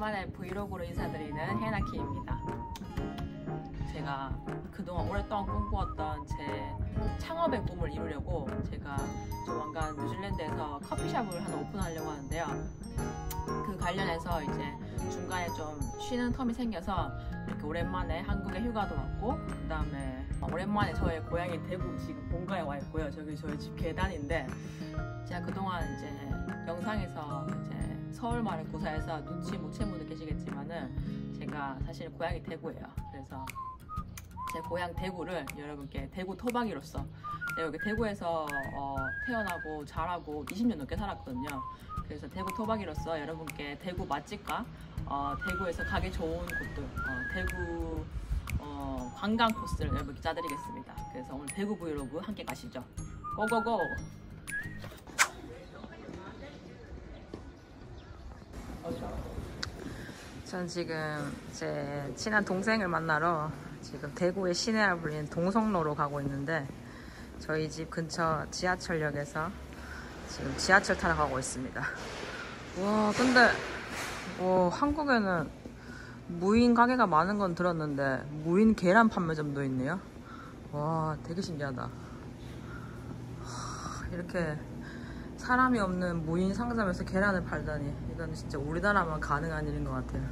오랜만에 브이로그로 인사드리는 해나키입니다. 제가 그동안 오랫동안 꿈꾸었던 제 창업의 꿈을 이루려고 제가 조만간 뉴질랜드에서 커피숍을 하나 오픈하려고 하는데요. 그 관련해서 이제 중간에 좀 쉬는 term이 생겨서 이렇게 오랜만에 한국에 휴가도 왔고 그 다음에 오랜만에 저의 고향인 대구 지금 본가에 와 있고요. 저기 저희 집 계단인데 제가 그동안 이제 영상에서 이제 서울 말을 구사해서 눈치 못 채는 분들 계시겠지만은 제가 사실 고향이 대구예요. 그래서 제 고향 대구를 여러분께 대구 토박이로서 내가 여기 대구에서 어, 태어나고 자라고 20년 넘게 살았거든요. 그래서 대구 토박이로서 여러분께 대구 맛집과 어, 대구에서 가기 좋은 곳들, 어, 대구 어, 관광 코스를 여러분께 짜드리겠습니다. 그래서 오늘 대구 브이로그 함께 가시죠. 고고고! 전 지금 제 친한 동생을 만나러 지금 대구의 시내라 불리는 동성로로 가고 있는데 저희 집 근처 지하철역에서 지금 지하철 타러 가고 있습니다. 와 근데 와, 한국에는 무인 가게가 많은 건 들었는데 무인 계란 판매점도 있네요. 와 되게 신기하다. 하, 이렇게 사람이 없는 무인 상점에서 계란을 팔다니 이건 진짜 우리나라만 가능한 일인 것 같아요.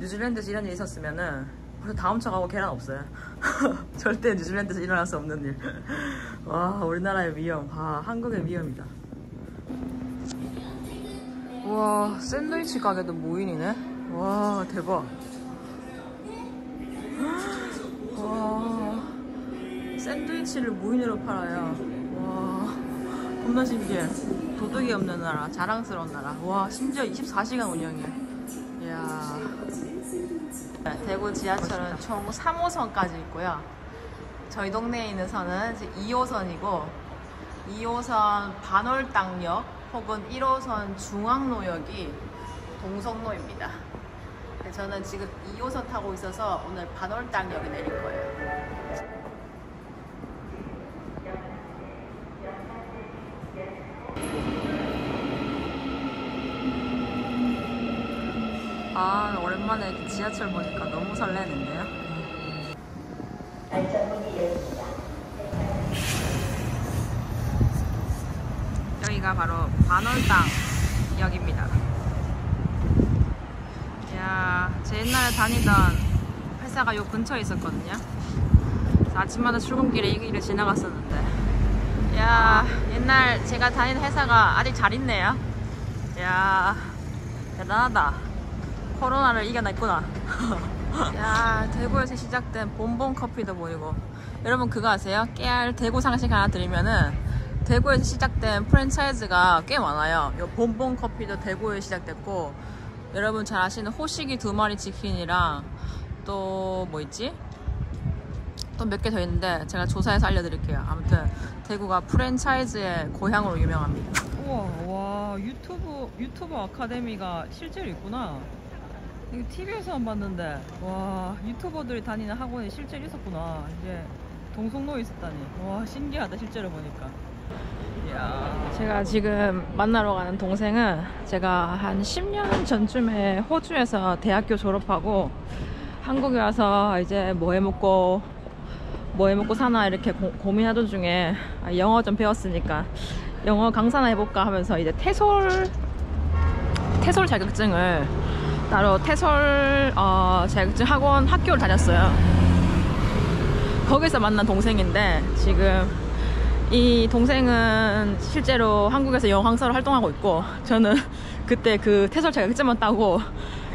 뉴질랜드에서 이런 일이 있었으면은 벌써 다음 차 가고 계란 없어요. 절대 뉴질랜드에서 일어날 수 없는 일. 와 우리나라의 위험, 아 한국의 위험이다. 와 샌드위치 가게도 무인이네. 와 대박. 와 샌드위치를 무인으로 팔아요. 와 겁나 신기해. 도둑이 없는 나라, 자랑스러운 나라. 와 심지어 24시간 운영해. 이야. 대구 지하철은 총 3호선까지 있고요. 저희 동네에 있는 선은 2호선이고 2호선 반월당역 혹은 1호선 중앙로역이 동성로입니다. 저는 지금 2호선 타고 있어서 오늘 반월당역에 내릴 거예요. 아 오랜만에 지하철 보니까 너무 설레는데요. 여기가 바로 반월당역입니다. 야, 제 옛날에 다니던 회사가 요 근처에 있었거든요. 아침마다 출근길에 이 길을 지나갔었는데, 야, 옛날 제가 다니는 회사가 아직 잘 있네요. 야, 대단하다. 코로나를 이겨냈구나. 야, 대구에서 시작된 본본 커피도 보이고. 여러분 그거 아세요? 깨알 대구 상식 하나 드리면은 대구에서 시작된 프랜차이즈가 꽤 많아요. 요 본본 커피도 대구에 시작됐고 여러분 잘 아시는 호식이 두 마리 치킨이랑 또 뭐 있지? 또 몇 개 더 있는데 제가 조사해서 알려드릴게요. 아무튼 대구가 프랜차이즈의 고향으로 유명합니다. 우와, 와 유튜브 유튜브 아카데미가 실제로 있구나. 이거 TV에서만 봤는데 와 유튜버들이 다니는 학원이 실제로 있었구나. 이게 동성로에 있었다니. 와 신기하다 실제로 보니까. 이야. 제가 지금 만나러 가는 동생은 제가 한 10년 전쯤에 호주에서 대학교 졸업하고 한국에 와서 이제 뭐 해먹고 뭐 해먹고 사나 이렇게 고, 고민하던 중에 아, 영어 좀 배웠으니까 영어 강사나 해볼까 하면서 이제 태솔 태솔 자격증을 따로 태솔 어, 자격증 학원 학교를 다녔어요. 거기서 만난 동생인데 지금 이 동생은 실제로 한국에서 영어 강사로 활동하고 있고 저는 그때 그 태솔 자격증만 따고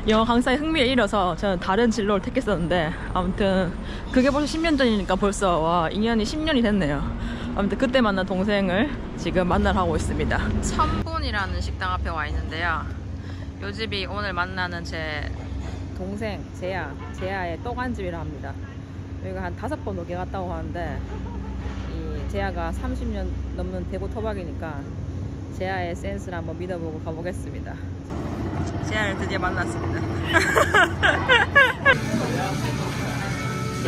영어 강사에 흥미를 잃어서 저는 다른 진로를 택했었는데 아무튼 그게 벌써 10년 전이니까 벌써 와 인연이 10년이 됐네요. 아무튼 그때 만난 동생을 지금 만나러 가고 있습니다. 천분이라는 식당 앞에 와 있는데요 요 집이 오늘 만나는 제 동생 제야 제야의 떡안집이라 합니다. 여기가 한 다섯 번 오게 갔다고 하는데 이 제야가 30년 넘는 대구 토박이니까 제야의 센스를 한번 믿어보고 가보겠습니다. 제야를 드디어 만났습니다.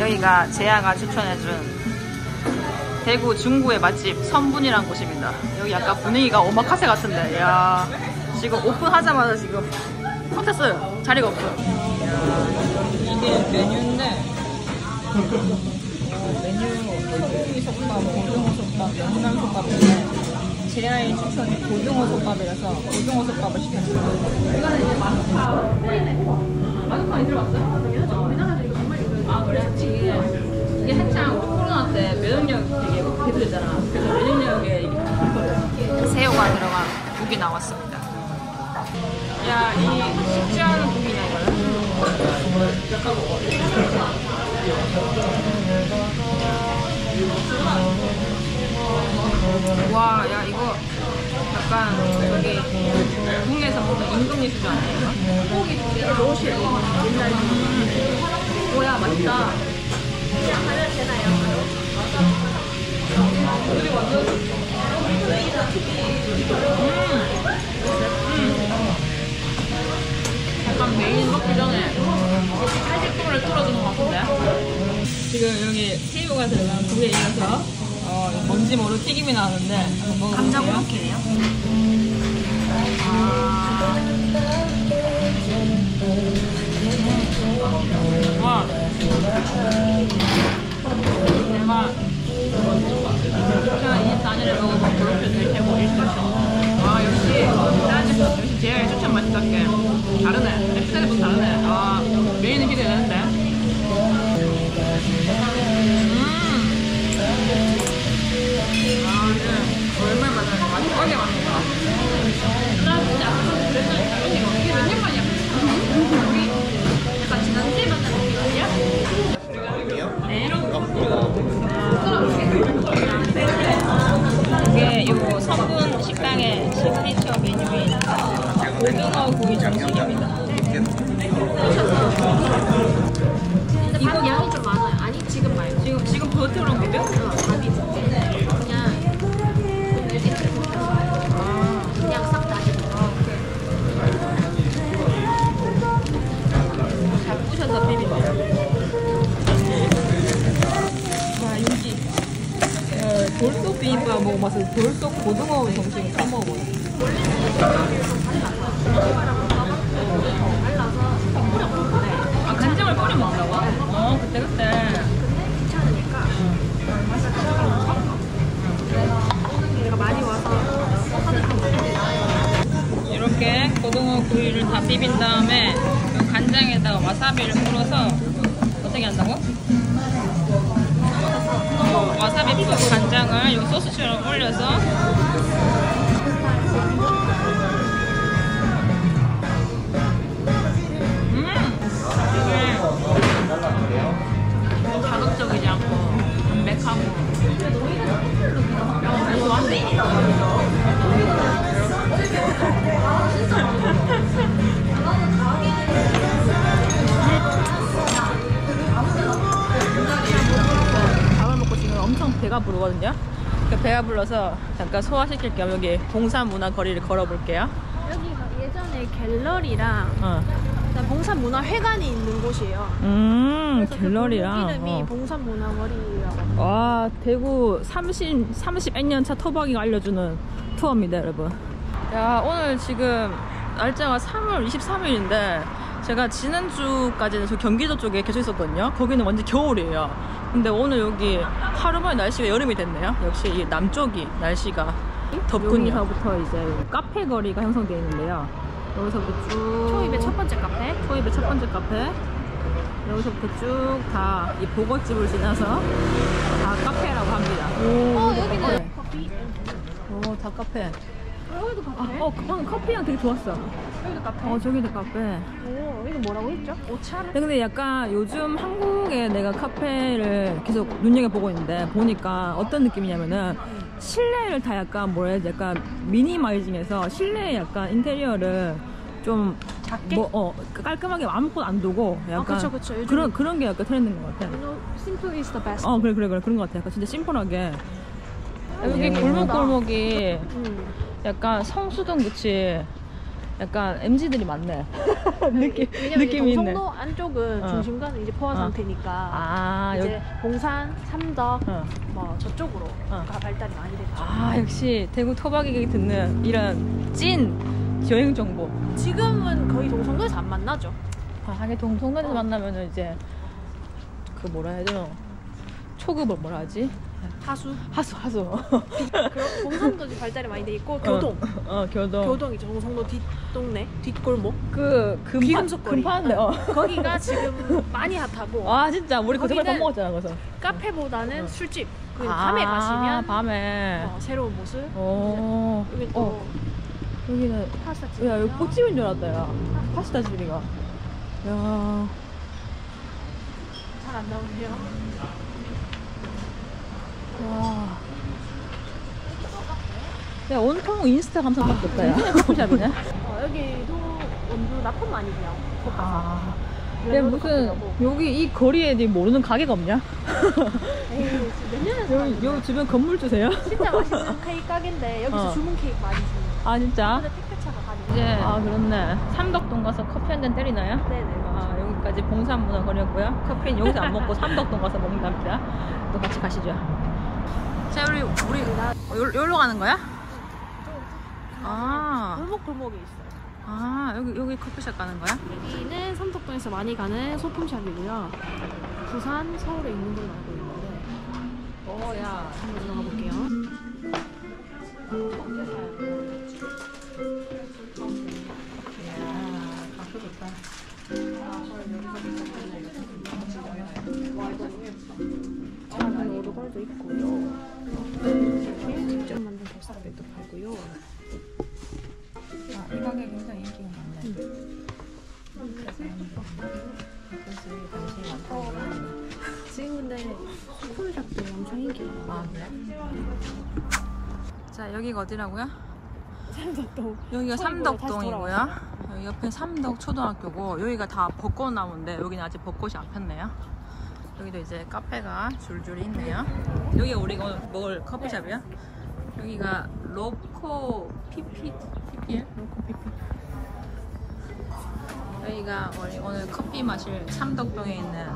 여기가 제야가 추천해준 대구 중구의 맛집 선분이란 곳입니다. 여기 약간 분위기가 오마카세 같은데 야 지금 오픈하자마자 지금 꽉 찼어요. 자리가 없어. 이게 메뉴인데 어, 메뉴 소고기 솥밥, 고등어 솥밥, 명란 솥밥인데 제 아이 추천이 고등어 솥밥이라서 고등어 솥밥을 시켰어요. 이거는 이제 마스카 마스카이 들어갔어요? 아 그래? 이게 이게 한창 코로나 때 면역력 되게 개들잖아. 그래서 면역력에 새우가 들어간 국이 나왔습니다. 야, 이 쉽지 않은 국이냐 이거는? 와, 야 이거 약간 저기 국내에서 먹는 임금님 수준 아니야 이거? 고기 로실 옛날 오야 맛있다. 그리고 완전 약간 메인 먹기 전에 칼집국을 뚫어주는 것 같은데? 지금 여기 새우가 들어간 국에 이어서 어, 뭔지 모를 튀김이 나오는데 한번 먹어볼게요. 감자 고로케예요? 와. 고등어 구이 정식입니다. 이거 양이 좀 많아요. 아니 지금 말고 지금 지금 버터로 비벼? 밥이 그냥 그냥 싹 다. 잘 부셔서 비빈대요. 와 윤기. 어, 돌솥 비빔밥 먹어봐서 돌솥 고등어 정식을 처음 먹어봐요. 밥을 먹고 지금 엄청 배가 부르거든요. 그 배가 불러서 잠깐 소화시킬 겸 여기 봉산문화 거리를 걸어볼게요. 여기가 예전에 갤러리랑 어. 그다음 봉산문화회관이 있는 곳이에요. 음, 그 갤러리랑. 골목 이름이 어. 봉산문화거리라고. 와, 대구 30, 31년 차 토박이가 알려주는 투어입니다, 여러분. 야, 오늘 지금 날짜가 3월 23일인데, 제가 지난주까지는 저 경기도 쪽에 계속 있었거든요. 거기는 완전 겨울이에요. 근데 오늘 여기 하루 만에 날씨가 여름이 됐네요. 역시 이 남쪽이 날씨가 덥군요. 여기서부터 이제 카페 거리가 형성되어 있는데요. 여기서부터 쭉. 초입의 첫 번째 카페. 초입의 첫 번째 카페 여기서부터 쭉 다 이 보거집을 지나서 다 카페라고 합니다. 어 오, 여기는 커피. 오, 다 카페. 어, 여기도 아, 카페. 어, 방금 커피향 되게 좋았어. 여기도 카페. 어, 저기도 카페. 오 이거 뭐라고 했죠? 오차를. 근데 약간 요즘 한국에 내가 카페를 계속 눈여겨보고 있는데 보니까 어떤 느낌이냐면은 실내를 다 약간 뭐라 해야 지 약간 미니멀리즘해서 실내에 약간 인테리어를 좀 작게? 뭐, 어, 깔끔하게 아무것도 안 두고 약간 아, 그쵸, 그쵸. 요즘- 그런 그런 게 약간 트렌드인 것 같아. Simple is the best. 어 그래 그래 그래 그런 것 같아. 약간 진짜 심플하게 여기 예쁘다. 골목골목이 음. 약간 성수동 그치 약간 MZ들이 많네. 느낌 느낌이 있네. 동성로 안쪽은 어. 중심가는 이제 포화 어. 상태니까 아 여기 이제 봉산, 삼덕 어. 뭐 저쪽으로 어. 가 발달이 많이 됐죠. 아 역시 대구 토박이가 듣는 이런 찐 여행 정보. 지금은 거의 동성도에서 안 만나죠. 아, 하긴 동성간에서 만나면은 이제 그 뭐라 해야 되나 초급을 뭐라 하지? 하수. 하수 하수. 그런 동산도지 발달이 많이 돼 있고 교동. 어, 어 교동. 교동이죠. 동성도 뒷동네, 뒷골목. 그 금파 귀금속거리. 금파인데. 어. 거기가 지금 많이 핫하고 아 진짜 우리 그때 밥 먹었잖아 그래서. 카페보다는 어. 술집. 그 아, 밤에 가시면 밤에. 어, 새로운 모습. 어. 여기 또 어. 여기는 파스타 집. 야 여기 꽃집인 줄 알았다 야. 파스타 집이가. 야. 잘 안 나오네요. 와. 야 온통 인스타 감성밖에 없다 야. 커피숍이네. 어, 여기도 원두 납품 많이 돼요. 아. 야 무슨 여기 이 거리에 니 모르는 가게가 없냐? 에이, 몇 년을 여기 여기 주변 건물 주세요? 진짜 맛있는 케이크 가게인데 여기서 어. 주문 케이크 많이 주는. 아 진짜? 택배차가 가는. 이제 아 그렇네. 삼덕동 가서 커피 한 잔 때리나요? 네네. 아 여기까지 봉산문화 거렸고요. 커피는 여기서 안 먹고 삼덕동 가서 먹는답니다. 또 같이 가시죠. 자 우리 우리 요, 여기로 가는 거야? 아, 골목 골목에 있어요. 아 여기 여기 커피숍 가는 거야? 여기는 삼덕동에서 많이 가는 소품샵이고요. 부산, 서울에 있는 걸로 알고 있는데 어야 한번 들어가 볼게요. 작은 오르골도 있고요. 직접 만든 보석들도 팔고요. 아, 이 가게 굉장히 인기가 많네. 많다고 지금 근데 소품샵도 엄청 인기가. 아 그래? 자 여기가 어디라고요? 삼덕동. 여기가 삼덕동이고요. 여기 옆에 삼덕 초등학교고 여기가 다 벚꽃나무인데 여기는 아직 벚꽃이 안 폈네요. 여기도 이제 카페가 줄줄이 있네요. 여기가 우리가 먹을 커피숍이야? 여기가 로코 피피 피피에 로코 피피. 여기가 우리 오늘 커피 마실 삼덕동에 있는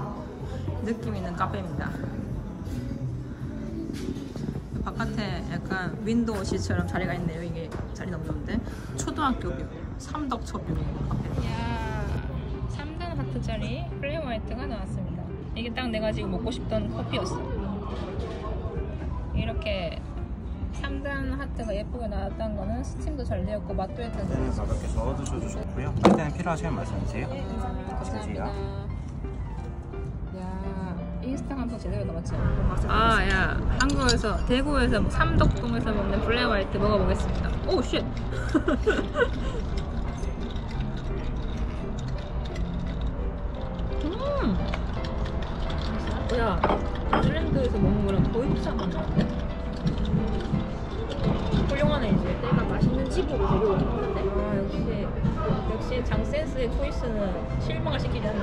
느낌 있는 카페입니다. 바깥에 약간 window seat처럼 자리가 있네요. 이게 자리 너무 좋은데 초등학교 view, 삼덕초 view 카페. 야, 3단 하트짜리 flat white가 나왔습니다. 이게 딱 내가 지금 먹고 싶던 커피였어. 이렇게 3단 하트가 예쁘게 나왔다는 거는 스팀도 잘 되었고 맛도 했던 네, 거죠. 가볍게 저어 드셔도 좋고요. 할 때는 필요하시면 말씀주세요. 네, 감사합니다. 야, 인스타 감성 제대로 남았죠? 아, 야, 한국에서, 대구에서, 뭐 삼덕동에서 먹는 flat white 먹어보겠습니다. Oh, shit! 음! 야, 뉴질랜드에서 먹는 거랑 거의 비슷한 맛 나는데? 훌륭하네, 이제. 내가 맛있는 집으로 데리고 갔는데 아, 역시, 역시 장센스의 초이스는 실망을 시키지 않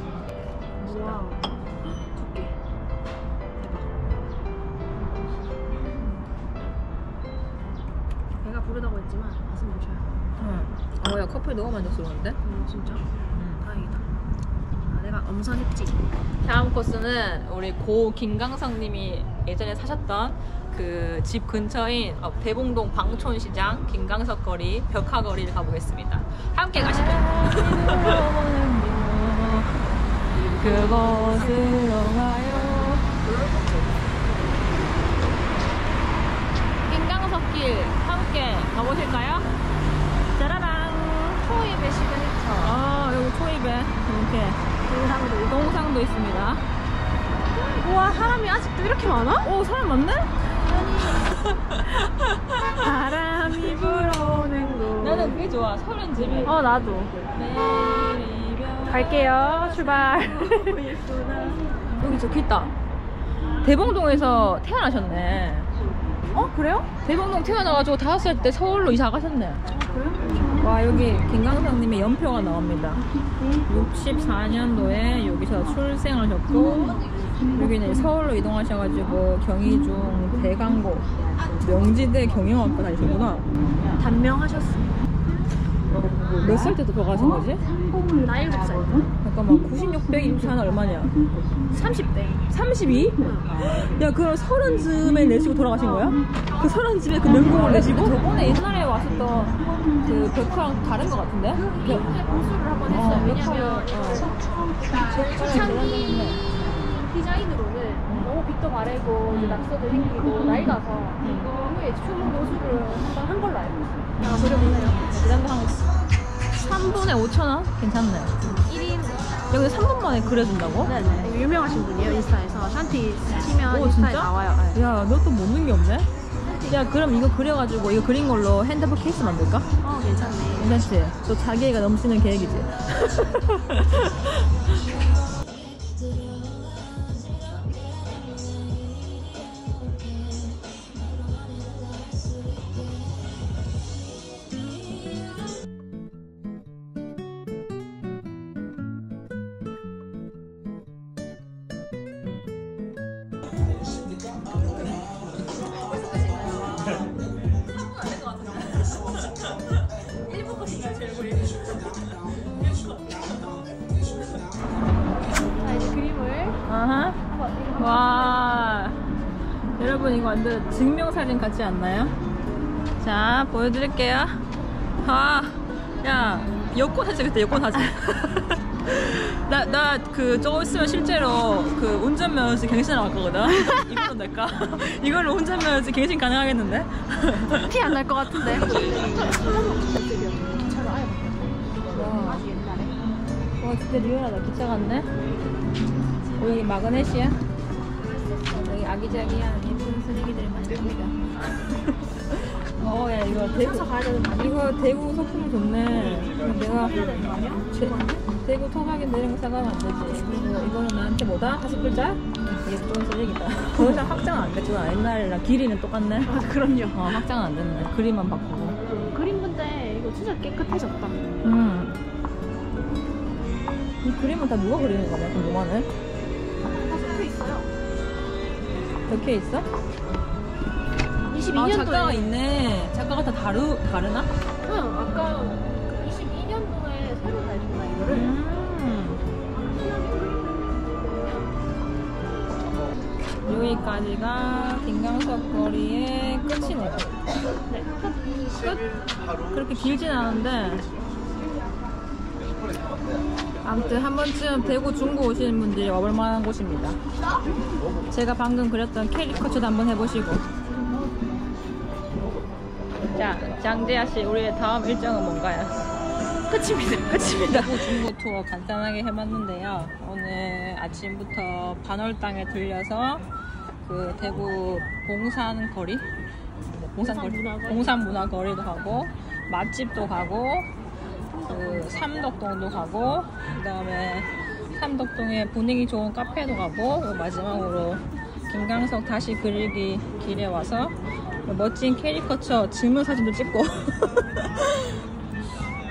두께. 대박. 배가 부르다고 했지만 맛은 못 쳐요. 응. 어, 야, 커피 너무 만족스러운데? 음, 진짜 응. 다행이다. 아, 내가 엄선했지. 다음 코스는 우리 고 김강성님이 예전에 사셨던 그 집 근처인 어, 대봉동 방촌시장 김강석 거리 벽화거리를 가보겠습니다. 함께 가시죠. 그곳으로 가요. 김광석길 함께 가보실까요? 짜라랑. 초입의 시그니처. 아 여기 초입에 이렇게 동상도. 동상도 있습니다. 우와, 사람이 아직도 이렇게 많아? 오 사람 많네? 바람이 불어오는 곳. 나는 그게 좋아. 서른 즈음에. 어, 나도. 이별. 갈게요. 출발. 여기 적혀 있다. 대봉동에서 태어나셨네. 어, 그래요? 대봉동 태어나가지고 다섯 살 때 서울로 이사 가셨네. 그래요? 와 여기 김강성님의 연표가 나옵니다. 64년도에 여기서 출생하셨고 여기는 서울로 이동하셔가지고 경희중, 대강고, 명지대 경영학과 다니셨구나. 단명하셨습니다. 몇 살 때도 돌아가신 거지? 나 7살. 잠깐만 96, 124는 얼마냐? 30대. 32? 야 그럼 서른 즈음에 내시고 돌아가신 거야? 그 서른 즈음에 그 명곡을 내시고? 저번에 옛날에 왔었던 그 벽화랑 다른 거 같은데? 공수를 한번 어, 했어요. 벽화를 왜냐면 창의 디자인으로는 너무 빛도 바래고 이제 낙서도 생기고 나이가서 후에 춤 노수를 한번 한 걸로 알고 있어요. 아, 그려보네요. 지난번 한 3분에 5천 원? 괜찮네 1인 여기 3분 만에 그려준다고? 네네. 유명하신 분이에요 인스타에서 샨티 치면 오, 인스타에 진짜? 나와요. 네. 야 너 또 먹는 게 없네? 야 그럼 이거 그려가지고 이거 그린 걸로 핸드폰 케이스 만들까? 어 괜찮네. 괜찮지? 또 자기 애가 넘치는 계획이지 완전 증명사진 같지 않나요? 자 보여드릴게요 아야 여권 사진 그때 여권 사진 나 나 그 조금 있으면 실제로 그 운전면허증 갱신 나갈 거거든 이걸로 낼까? 이걸로 운전면허증 갱신 가능하겠는데? 티 안 날 것 같은데. 와, 와 진짜 리얼하다 기차 같네 어, 여기 마그넷이야 여기 아기자기한 예쁜 쓰레기들이 많습니다 어야 이거 대구 서 가야 되는 거 아니야? 이거 대구 소품 좋네 내가 해야 되는 거 아니야? 대, 대구 토박인데 이런 거 사가면 안 되지 그리고 이거는 나한테 뭐다? 다섯 글자? 예쁜 쓰레기다 더 이상 확장은 안 됐구나 옛날이랑 길이는 똑같네 아 그럼요. 어 확장은 안 됐네 그림만 바꾸고 그림 근데 이거 진짜 깨끗해졌다. 음. 이 그림은 다 누가 그리는 거냐, 궁금하네. 적혀 있어? 22년도에 아, 작가가 있네. 작가가 다 다르, 다르나? 응, 아까 22년도에 새로 달렸나 이거를. 음. 여기까지가 김강석 거리의 끝이네요. 네. 끝? 그렇게 길진 않은데. 아무튼 한 번쯤 대구 중구 오시는 분들이 와볼 만한 곳입니다. 제가 방금 그렸던 캐리커처도 한번 해보시고. 자, 장재아 씨, 우리의 다음 일정은 뭔가요? 끝입니다. 끝입니다. 대구 중구 투어 간단하게 해봤는데요. 오늘 아침부터 반월당에 들려서 그 대구 봉산 거리, 봉산 거리, 봉산문화거리. 봉산 문화거리도 가고 맛집도 가고 그 삼덕동도 가고 그 다음에 삼덕동에 분위기 좋은 카페도 가고 마지막으로 김강석 다시 그리기 길에 와서 멋진 캐리커처 질문 사진도 찍고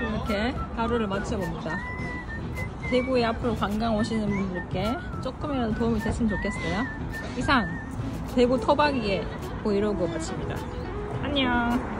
이렇게 하루를 마쳐봅니다. 대구에 앞으로 관광 오시는 분들께 조금이라도 도움이 됐으면 좋겠어요. 이상 대구 토박이의 브이로그 마칩니다. 안녕.